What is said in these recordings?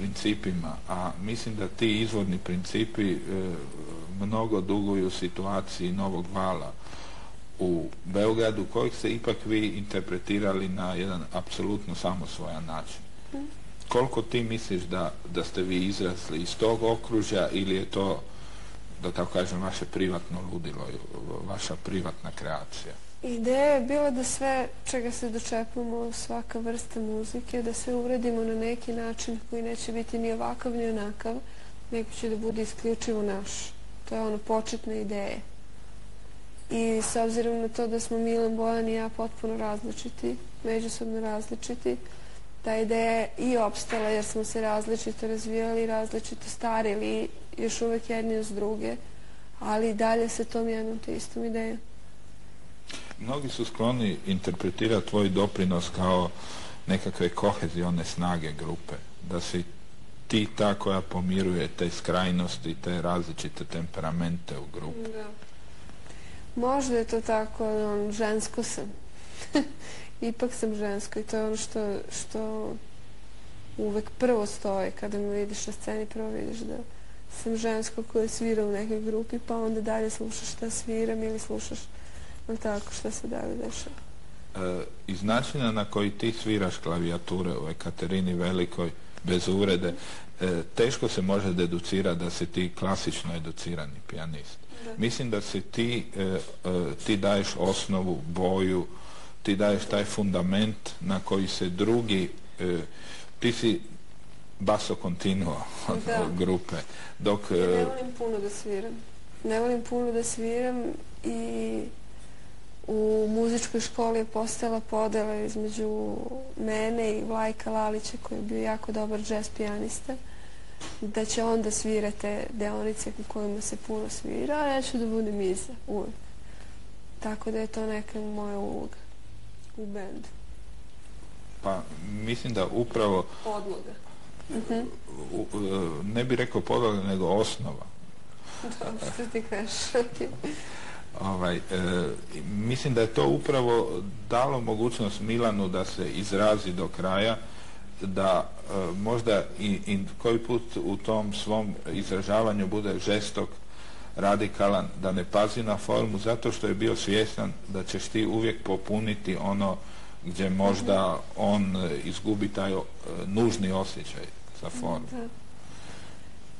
principima, a mislim da ti izvorni principi e, mnogo duguju situaciji novog vala u Beogradu kojeg ste ipak vi interpretirali na jedan apsolutno samosvojan način. Koliko ti misliš da, da ste vi izrasli iz tog okružja ili je to, da tako kažem, vaše privatno ludilo, vaša privatna kreacija? Ideja je bila da sve čega se dočepamo, svaka vrsta muzike, da sve uredimo na neki način koji neće biti ni ovakav ni onakav, nego će da bude isključivo naš. To je ono početna ideja. I s obzirom na to da smo Milan, Bojan i ja potpuno različiti, međusobno različiti, ta ideja je i opstala jer smo se različito razvijali, različito starili, još uvek jedni uz druge, ali dalje se tom jednom te istom idejom. Mnogi su skloni interpretirati tvoj doprinos kao nekakve kohezione snage grupe, da si ti ta koja pomiruje te skrajnosti, te različite temperamente u grupi. Da. Možda je to tako, on, žensko sam. Ipak sam žensko i to je ono što, što uvek prvo stoje kada me vidiš na sceni, prvo vidiš da sam žensko koje svira u nekoj grupi, pa onda dalje slušaš šta sviram ili slušaš tako šta se dalje dešava. E, iz načina na koji ti sviraš klavijature u Ekaterini Velikoj, bez urede, e, teško se može deducirati da si ti klasično educirani pijanist. Mislim da si ti, e, ti daješ osnovu, boju, ti daješ taj fundament na koji se drugi, ti si baso continuo od grupe. Dok, ne volim puno da sviram. Ne volim puno da sviram i u muzičkoj školi je postojala podela između mene i Vlajka Lalića koji je bio jako dobar jazz pijanista da će on da svira te deonice u kojima se puno svira, a ja ću da budem iza uvijek. Tako da je to neka moja uloga u bendu. Pa mislim da upravo... Podloga. Mhm. ne bi rekao podloga, nego osnova. Dobro, što ti kažeš. Ovaj, e, mislim da je to upravo dalo mogućnost Milanu da se izrazi do kraja, da e, možda i, koji put u tom svom izražavanju bude žestok, radikalan, da ne pazi na formu, zato što je bio svjestan da ćeš ti uvijek popuniti ono gdje možda on izgubi taj e, nužni osjećaj za formu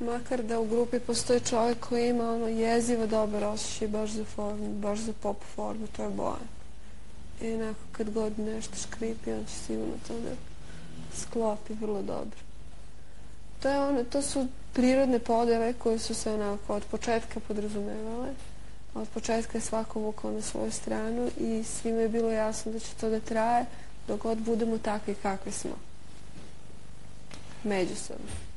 makar da u grupi postoji čovjek koji ima ono jezivo dobar osjećaj baš za formu, baš za pop formu, to je Bojan. I onako kad god nešto škripi, on će sigurno to da sklopi vrlo dobro. To je ono, to su prirodne podele koje su se onako od početka podrazumevale. Od početka je svako vukao na svoju stranu i svima je bilo jasno da će to da traje dok god budemo takvi kakvi smo. Međusobno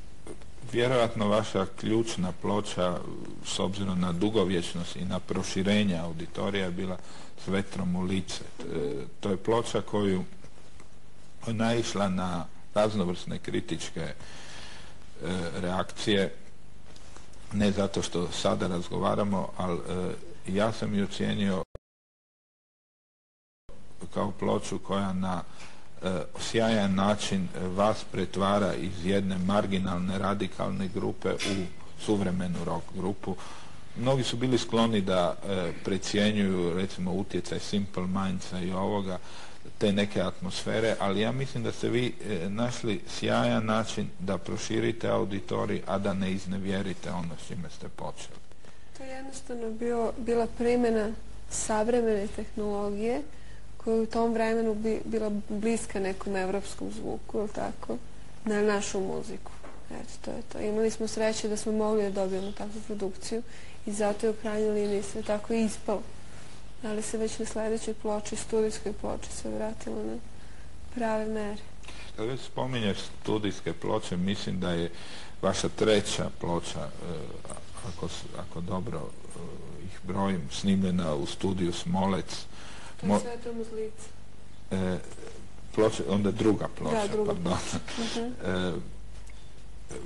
vjerojatno vaša ključna ploča s obzirom na dugovječnost i na proširenje auditorija je bila s vetrom u lice. E, to je ploča koju naišla na raznovrsne kritičke e, reakcije ne zato što sada razgovaramo, ali e, ja sam ju ocijenio kao ploču koja na sjajan način vas pretvara iz jedne marginalne radikalne grupe u suvremenu rock grupu. Mnogi su bili skloni da e, precjenjuju recimo utjecaj Simple Mindsa i ovoga, te neke atmosfere, ali ja mislim da ste vi e, našli sjajan način da proširite auditorij, a da ne iznevjerite ono s čime ste počeli. To je jednostavno bila primjena savremene tehnologije koja u tom vremenu bi bila bliska nekom evropskom zvuku, ili tako, na našu muziku. Eto, to je to. Imali smo sreće da smo mogli da dobijemo takvu produkciju i zato je u krajnjoj liniji sve tako ispalo. Ali se već na sljedećoj ploči, studijskoj ploči, se vratilo na prave mere. Kad već spominješ studijske ploče, mislim da je vaša treća ploča, e, ako, ako dobro e, ih brojim, snimljena u studiju Smolec, Mo e, ploča, onda druga ploča, pardon. Mhm. E,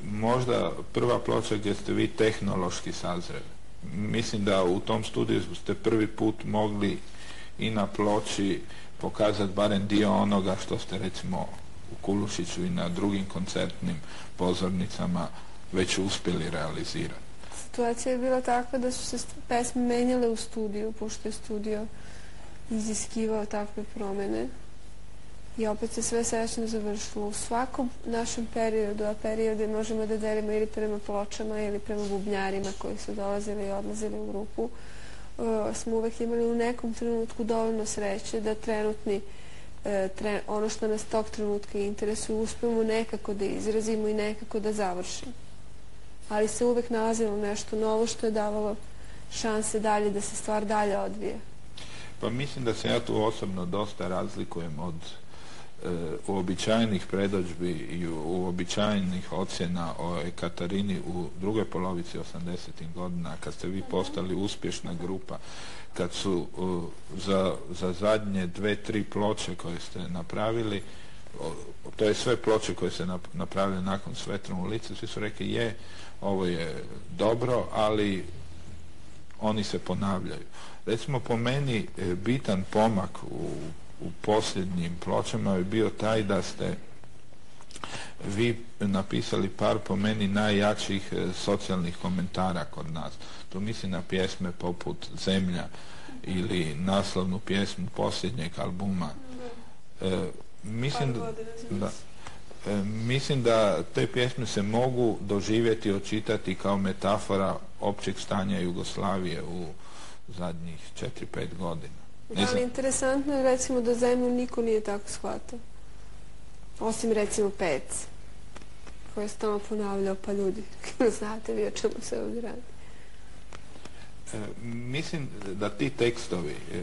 možda prva ploča gdje ste vi tehnološki sazreli. Mislim da u tom studiju ste prvi put mogli i na ploči pokazati barem dio onoga što ste recimo u Kulušiću i na drugim koncertnim pozornicama već uspjeli realizirati. Situacija je bila takva da su se pesme menjale u studiju, pošto je studio iziskivao takve promjene. I opet se sve srećno završilo. U svakom našem periodu, a periode možemo da delimo ili prema pločama ili prema bubnjarima koji su dolazili i odlazili u grupu, uh, smo uvek imali u nekom trenutku dovoljno sreće da trenutni uh, ono što nas tog trenutka interesuje uspemo nekako da izrazimo i nekako da završimo. Ali se uvek nalazilo nešto novo što je davalo šanse dalje da se stvar dalje odvije. Pa mislim da se ja tu osobno dosta razlikujem od e, uobičajenih predođbi i uobičajenih ocjena o Katarini u drugoj polovici 80. godina, kad ste vi postali uspješna grupa, kad su za, za zadnje dve, tri ploče koje ste napravili, to je sve ploče koje se napravili nakon Svetrom u lice, svi su rekli je, ovo je dobro, ali oni se ponavljaju. Recimo po meni e, bitan pomak u, u posljednjim pločama je bio taj da ste vi napisali par po meni najjačih e, socijalnih komentara kod nas. Tu mislim na pjesme poput Zemlja ili naslovnu pjesmu posljednjeg albuma. E, mislim da, mislim da te pjesme se mogu doživjeti, očitati kao metafora općeg stanja Jugoslavije u zadnjih 4-5 godina. ali interesantno je recimo da zemlju niko nije tako shvatao. Osim recimo pec koji je stalno ponavljao pa ljudi znate vi o čemu se ovdje radi. E, mislim da ti tekstovi, e,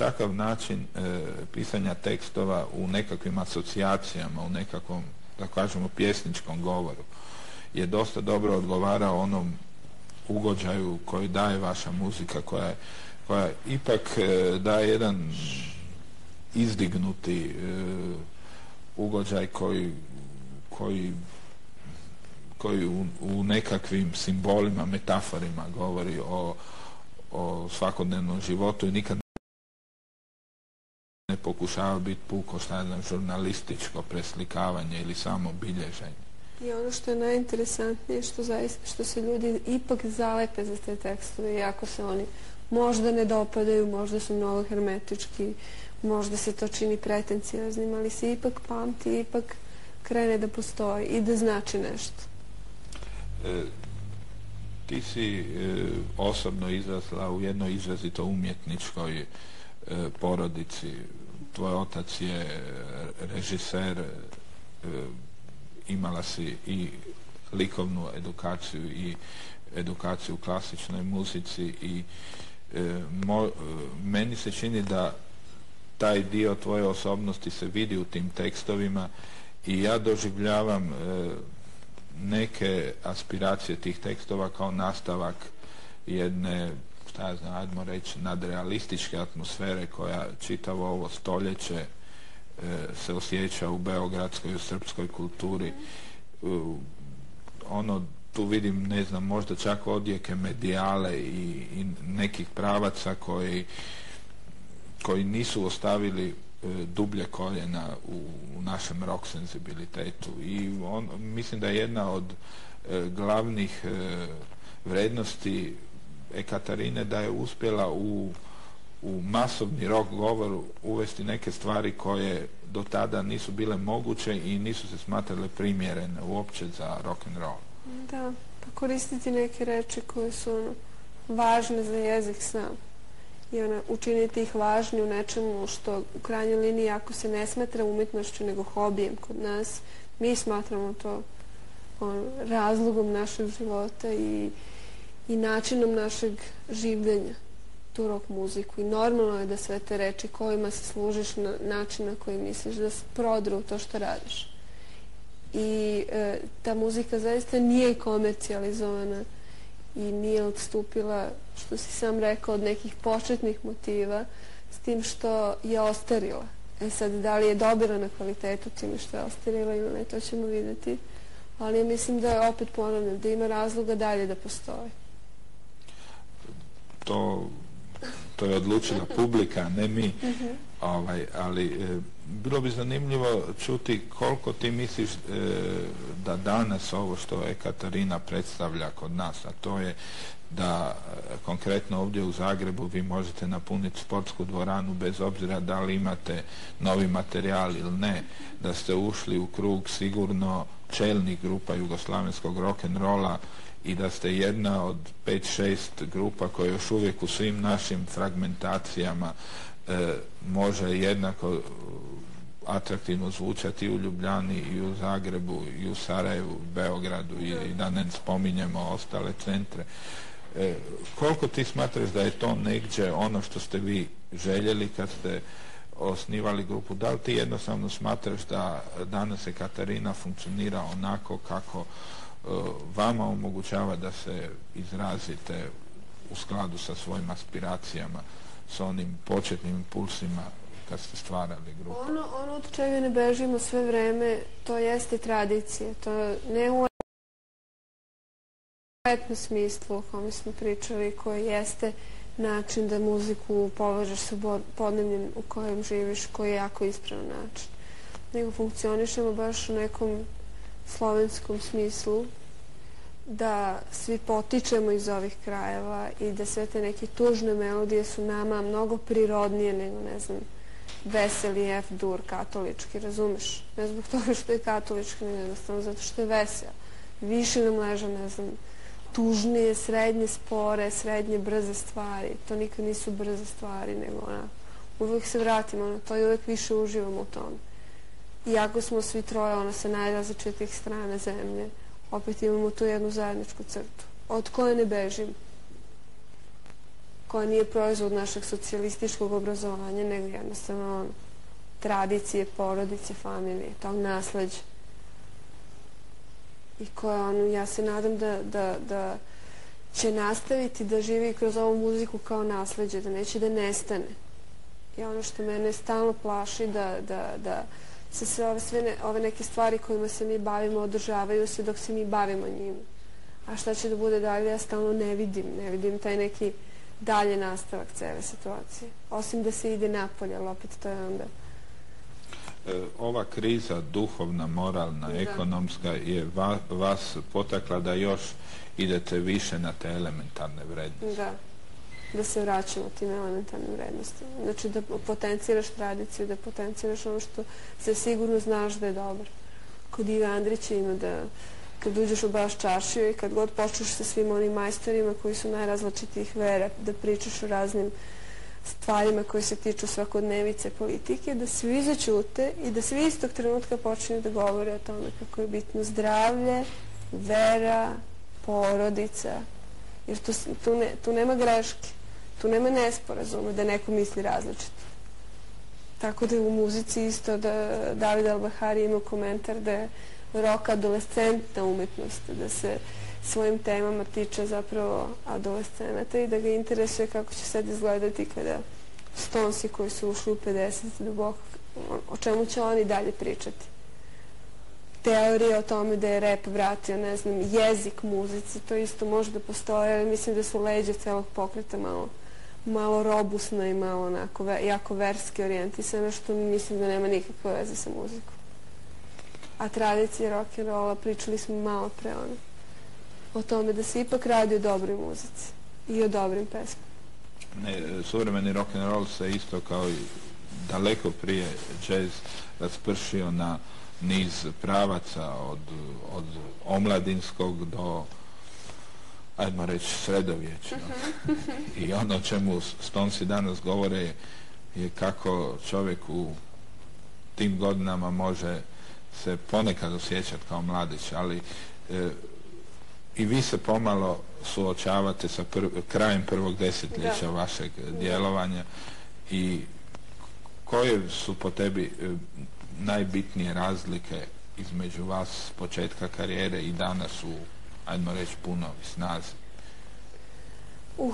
takav način e, pisanja tekstova u nekakvim asocijacijama, u nekakvom, da kažemo, pjesničkom govoru, je dosta dobro odgovarao onom ugođaju koji daje vaša muzika, koja, koja ipak e, daje jedan izdignuti e, ugođaj koji, koji, koji u, u, nekakvim simbolima, metaforima govori o, o svakodnevnom životu i nikad pokušava biti puko šta žurnalističko preslikavanje ili samo bilježenje. I ono što je najinteresantnije što, zaista, što se ljudi ipak zalepe za te tekstove, iako se oni možda ne dopadaju, možda su mnogo hermetički, možda se to čini pretencijoznim, ali se ipak pamti, ipak krene da postoji i da znači nešto. E, ti si e, osobno izrasla u jednoj izrazito umjetničkoj e, porodici. Tvoj otac je režiser, imala si i likovnu edukaciju i edukaciju u klasičnoj muzici i e, e, meni se čini da taj dio tvoje osobnosti se vidi u tim tekstovima i ja doživljavam e, neke aspiracije tih tekstova kao nastavak jedne šta znam, ajmo reći, nadrealističke atmosfere koja čitavo ovo stoljeće se osjeća u beogradskoj, u srpskoj kulturi. Ono, tu vidim, ne znam, možda čak odjeke medijale i, nekih pravaca koji, nisu ostavili e, dublje koljena u, našem rock senzibilitetu i mislim da je jedna od e, glavnih e, vrednosti Ekatarine da je uspjela u u masovni rock govor uvesti neke stvari koje do tada nisu bile moguće i nisu se smatrale primjerene uopće za rock and roll. Da, pa koristiti neke reči koje su ono, važne za jezik sam i ona, učiniti ih važni u nečemu što u krajnjoj liniji ako se ne smatra umjetnošću nego hobijem kod nas, mi smatramo to on, razlogom našeg života i, i načinom našeg življenja tu rock muziku i normalno je da sve te reči kojima se služiš na način na koji misliš da se prodru to što radiš. I e, ta muzika zaista nije komercijalizovana i nije odstupila, što si sam rekao, od nekih početnih motiva s tim što je ostarila. E sad, da li je dobila na kvalitetu time što je ostarila ili ne, to ćemo vidjeti. Ali ja mislim da je opet ponavljam, da ima razloga dalje da postoji. To to je odlučila publika, ne mi. Ovaj, ali e, bilo bi zanimljivo čuti koliko ti misliš da danas ovo što je Katarina predstavlja kod nas, a to je da konkretno ovdje u Zagrebu vi možete napuniti sportsku dvoranu bez obzira da li imate novi materijal ili ne, da ste ušli u krug sigurno čelnih grupa jugoslavenskog rock'n'rolla i da ste jedna od pet, šest grupa koje još uvijek u svim našim fragmentacijama e, može jednako atraktivno zvučati i u Ljubljani i u Zagrebu i u Sarajevu, Beogradu i, i da ne spominjemo ostale centre. E, koliko ti smatraš da je to negdje ono što ste vi željeli kad ste osnivali grupu, da li ti jednostavno smatraš da danas je Katarina funkcionira onako kako e, vama omogućava da se izrazite u skladu sa svojim aspiracijama, s onim početnim impulsima kad ste stvarali grupu? Ono, ono od čega ne bežimo sve vreme, to jeste tradicije. To ne u etnom smislu o kome smo pričali, koji jeste način da muziku povežeš sa podnevljem u kojem živiš, koji je jako ispravan način. Nego funkcionišemo baš u nekom slovenskom smislu, da svi potičemo iz ovih krajeva i da sve te neke tužne melodije su nama mnogo prirodnije nego, ne znam, veseli F-dur katolički, razumeš? Ne zbog toga što je katolički, nego jednostavno zato što je vesel. Više nam leža, ne znam, tužnije, srednje spore, srednje brze stvari. To nikad nisu brze stvari, nego ona, uvijek se vratimo na to i uvijek više uživamo u tome. Iako smo svi troje ona sa najrazličitih strane zemlje, opet imamo tu jednu zajedničku crtu, od koje ne bežimo koja nije proizvod našeg socijalističkog obrazovanja, nego jednostavno tradicije, porodice, familije, tog nasleđa i koja ono, ja se nadam da, da, da će nastaviti da živi kroz ovu muziku kao nasleđe, da neće da nestane. I ono što mene stalno plaši da, da se sve ove, sve ne, ove neke stvari kojima se mi bavimo održavaju se dok se mi bavimo njima. A šta će da bude dalje, ja stalno ne vidim. Ne vidim taj neki dalje nastavak cele situacije. Osim da se ide napolje, ali opet to je onda E, ova kriza duhovna, moralna, ekonomska je vas potakla da još idete više na te elementarne vrednosti. Da, da se vraćamo tim elementarnim vrednostima. Znači da potenciraš tradiciju, da potenciraš ono što se sigurno znaš da je dobro. Kod Ive Andrića ima da kad uđeš u baš čašiju i kad god počneš sa svim onim majstorima koji su najrazličitijih vera, da pričaš o raznim stvarima koje se tiču svakodnevice politike, da svi začute i da svi istog trenutka počinju da govore o tome kako je bitno zdravlje, vera, porodica, jer tu, tu, ne, tu nema greške, tu nema nesporazuma da neko misli različito. Tako da je u muzici isto da David Albahari ima komentar da je rok adolescentna umetnost, da se svojim temama tiče zapravo adolescenata i da ga interesuje kako će sad izgledati kada stonsi koji su ušli u 50 duboko, o čemu će oni dalje pričati. Teorije o tome da je rap vratio, ne znam, jezik muzici, to isto može da postoje, ali mislim da su leđe celog pokreta malo, malo robusno i malo onako, jako verski orijentisano, što mislim da nema nikakve veze sa muzikom. A tradicije rock'n'rolla pričali smo malo pre ono o tome da se ipak radi o dobroj muzici i o dobrim pesmama. Ne, suvremeni roll se isto kao i daleko prije jazz raspršio na niz pravaca od omladinskog do ajmo reći sredovjeća. I ono o čemu Stonsi danas govore je kako čovjek u tim godinama može se ponekad osjećati kao mladić, ali e, i vi se pomalo suočavate sa krajem prvog desetljeća vašeg djelovanja i koje su po tebi e, najbitnije razlike između vas s početka karijere i danas u, ajmo reći, puno snazi? Uh,